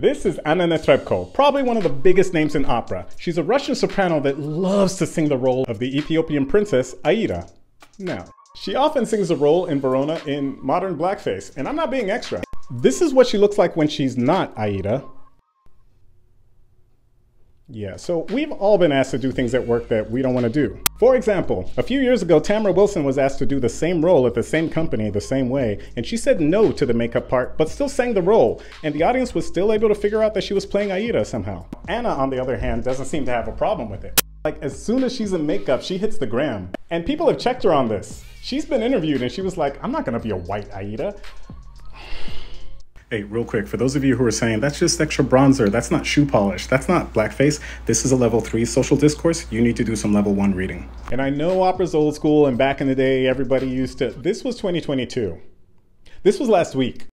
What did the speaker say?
This is Anna Netrebko, probably one of the biggest names in opera. She's a Russian soprano that loves to sing the role of the Ethiopian princess Aida. Now, she often sings the role in Verona in modern blackface, and I'm not being extra. This is what she looks like when she's not Aida. Yeah, so we've all been asked to do things at work that we don't want to do. For example, a few years ago, Tamara Wilson was asked to do the same role at the same company the same way, and she said no to the makeup part, but still sang the role, and the audience was still able to figure out that she was playing Aida somehow. Anna, on the other hand, doesn't seem to have a problem with it. Like, as soon as she's in makeup, she hits the gram. And people have checked her on this. She's been interviewed and she was like, I'm not gonna be a white Aida. Hey, real quick, for those of you who are saying that's just extra bronzer, that's not shoe polish, that's not blackface, this is a level three social discourse, you need to do some level one reading. And I know opera's old school and back in the day, everybody used to, this was 2022. This was last week.